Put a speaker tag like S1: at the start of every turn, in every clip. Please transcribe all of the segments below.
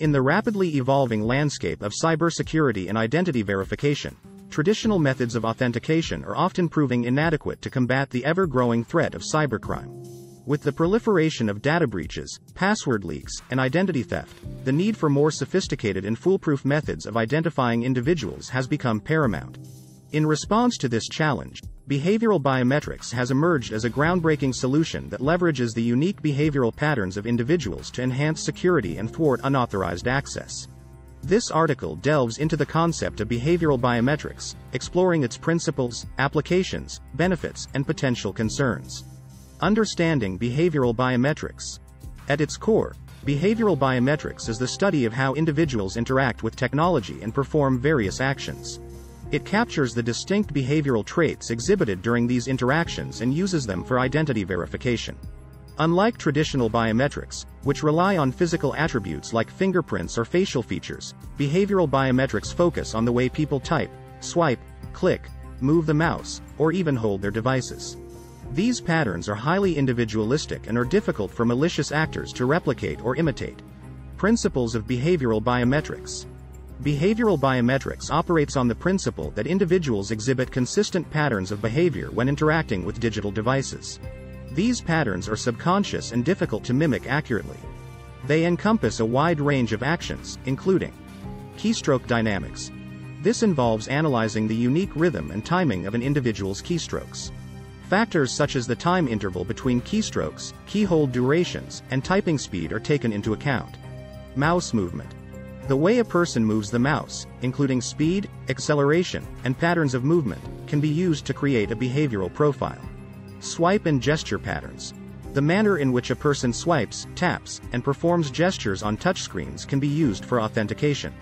S1: In the rapidly evolving landscape of cybersecurity and identity verification, traditional methods of authentication are often proving inadequate to combat the ever-growing threat of cybercrime. With the proliferation of data breaches, password leaks, and identity theft, the need for more sophisticated and foolproof methods of identifying individuals has become paramount. In response to this challenge, behavioral biometrics has emerged as a groundbreaking solution that leverages the unique behavioral patterns of individuals to enhance security and thwart unauthorized access. This article delves into the concept of behavioral biometrics, exploring its principles, applications, benefits, and potential concerns. Understanding behavioral biometrics. At its core, behavioral biometrics is the study of how individuals interact with technology and perform various actions. It captures the distinct behavioral traits exhibited during these interactions and uses them for identity verification. Unlike traditional biometrics, which rely on physical attributes like fingerprints or facial features, behavioral biometrics focus on the way people type, swipe, click, move the mouse, or even hold their devices. These patterns are highly individualistic and are difficult for malicious actors to replicate or imitate. Principles of behavioral biometrics. Behavioral biometrics operates on the principle that individuals exhibit consistent patterns of behavior when interacting with digital devices. These patterns are subconscious and difficult to mimic accurately. They encompass a wide range of actions, including keystroke dynamics. This involves analyzing the unique rhythm and timing of an individual's keystrokes. Factors such as the time interval between keystrokes, keyhold durations, and typing speed are taken into account. Mouse movement. The way a person moves the mouse, including speed, acceleration, and patterns of movement, can be used to create a behavioral profile. Swipe and gesture patterns. The manner in which a person swipes, taps, and performs gestures on touchscreens can be used for authentication.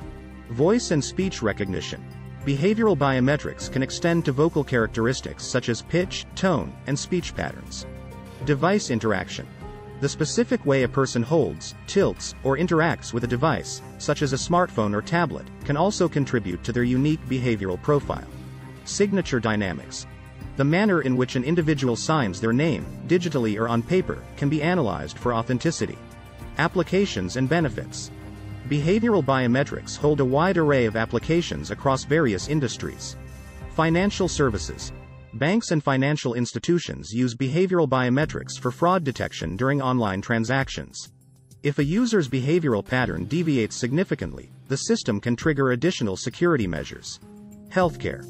S1: Voice and speech recognition. Behavioral biometrics can extend to vocal characteristics such as pitch, tone, and speech patterns. Device interaction. The specific way a person holds, tilts, or interacts with a device, such as a smartphone or tablet, can also contribute to their unique behavioral profile. Signature dynamics. The manner in which an individual signs their name, digitally or on paper, can be analyzed for authenticity. Applications and benefits. Behavioral biometrics hold a wide array of applications across various industries. Financial services. Banks and financial institutions use behavioral biometrics for fraud detection during online transactions. If a user's behavioral pattern deviates significantly, the system can trigger additional security measures. Healthcare.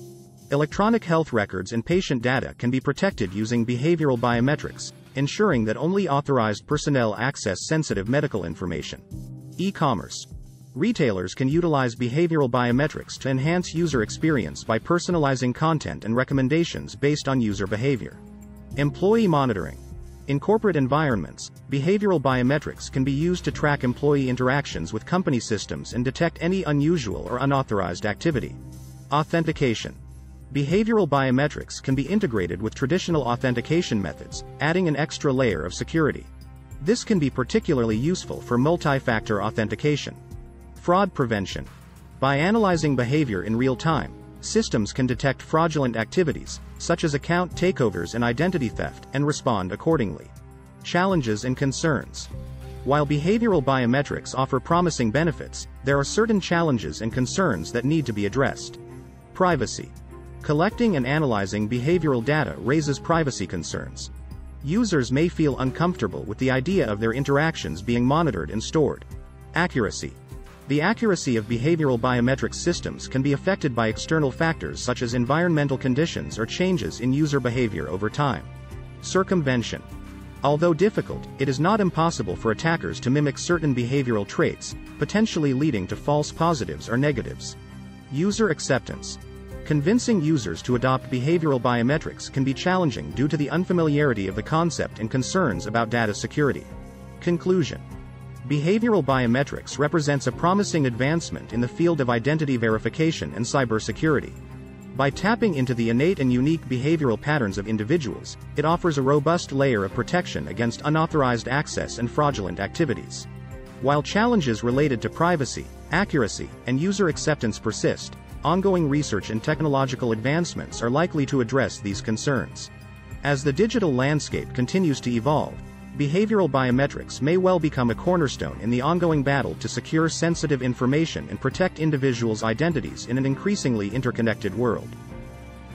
S1: Electronic health records and patient data can be protected using behavioral biometrics, ensuring that only authorized personnel access sensitive medical information. E-commerce. Retailers can utilize behavioral biometrics to enhance user experience by personalizing content and recommendations based on user behavior. Employee monitoring. In corporate environments, behavioral biometrics can be used to track employee interactions with company systems and detect any unusual or unauthorized activity. Authentication. Behavioral biometrics can be integrated with traditional authentication methods, adding an extra layer of security. This can be particularly useful for multi-factor authentication. Fraud prevention. By analyzing behavior in real time, systems can detect fraudulent activities, such as account takeovers and identity theft, and respond accordingly. Challenges and concerns. While behavioral biometrics offer promising benefits, there are certain challenges and concerns that need to be addressed. Privacy. Collecting and analyzing behavioral data raises privacy concerns. Users may feel uncomfortable with the idea of their interactions being monitored and stored. Accuracy. The accuracy of behavioral biometric systems can be affected by external factors such as environmental conditions or changes in user behavior over time. Circumvention. Although difficult, it is not impossible for attackers to mimic certain behavioral traits, potentially leading to false positives or negatives. User acceptance. Convincing users to adopt behavioral biometrics can be challenging due to the unfamiliarity of the concept and concerns about data security. Conclusion Behavioral biometrics represents a promising advancement in the field of identity verification and cybersecurity. By tapping into the innate and unique behavioral patterns of individuals, it offers a robust layer of protection against unauthorized access and fraudulent activities. While challenges related to privacy, accuracy, and user acceptance persist, ongoing research and technological advancements are likely to address these concerns. As the digital landscape continues to evolve, behavioral biometrics may well become a cornerstone in the ongoing battle to secure sensitive information and protect individuals' identities in an increasingly interconnected world.